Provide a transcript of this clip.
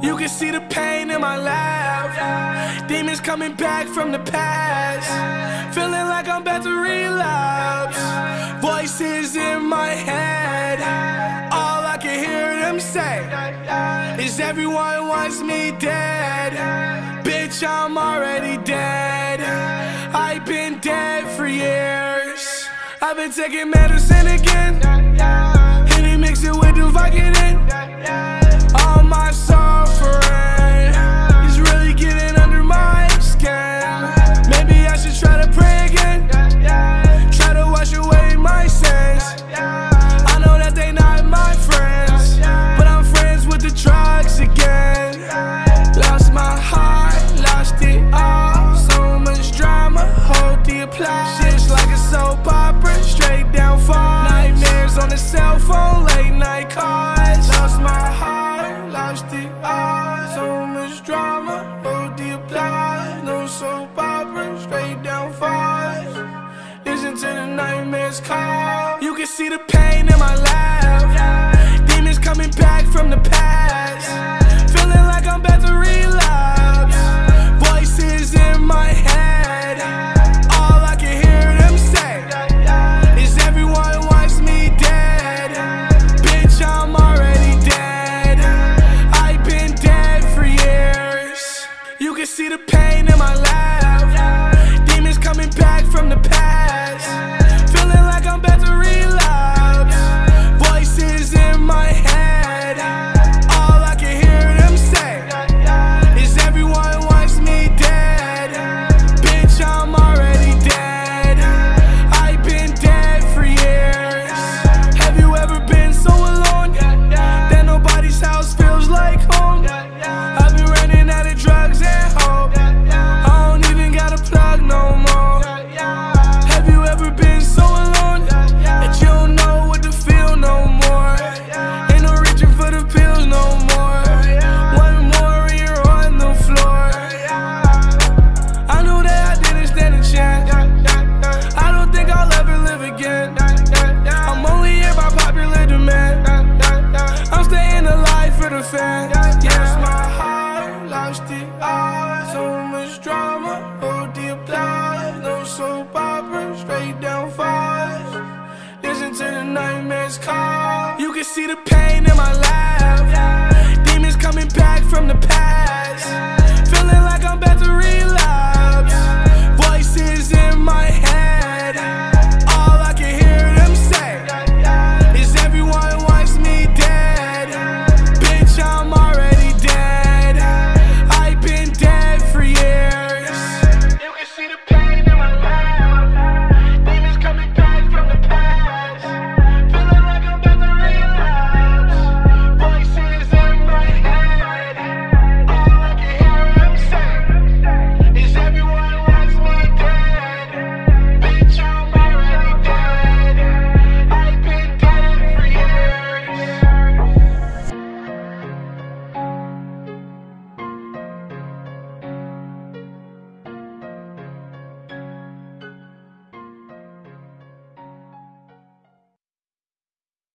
You can see the pain in my laugh. Demons coming back from the past. Feeling like I'm about to relapse. Voices in my head. All I can hear them say is everyone wants me dead. Bitch, I'm already dead. I've been dead for years. I've been taking medicine again. Can see the pain in my laugh. Demons coming back from the past. Feeling like I'm about to relapse. Voices in my head. All I can hear them say is everyone wants me dead. Bitch, I'm already dead. I've been dead for years. You can see the pain for the fans. Yes, my heart lost it all. So much drama, hold the applause. No soap opera, straight down falls. Listen to the nightmares call.